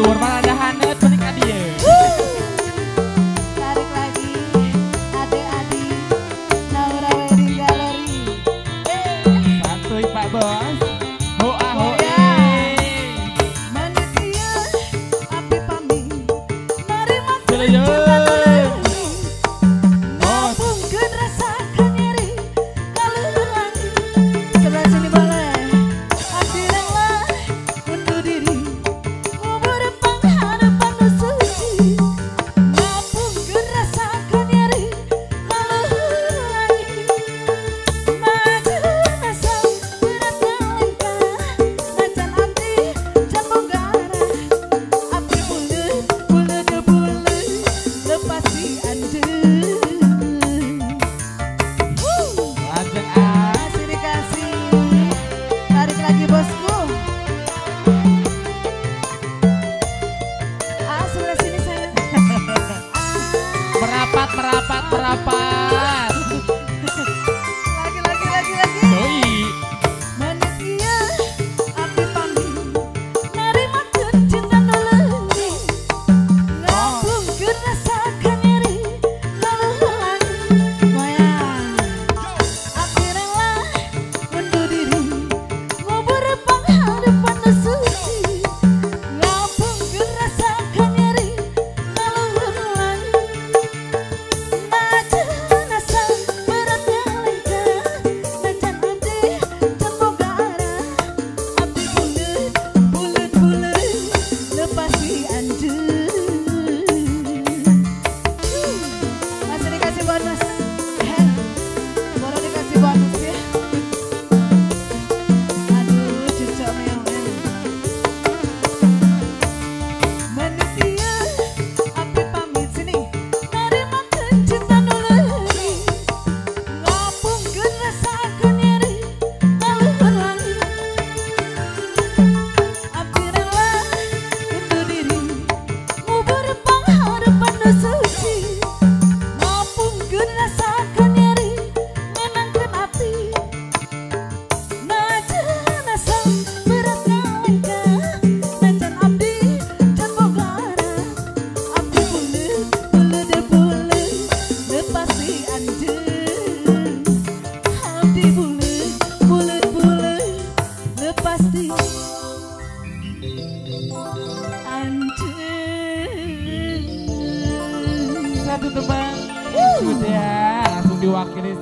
Luar malah dahaneut Satu tebang Sudah langsung diwakili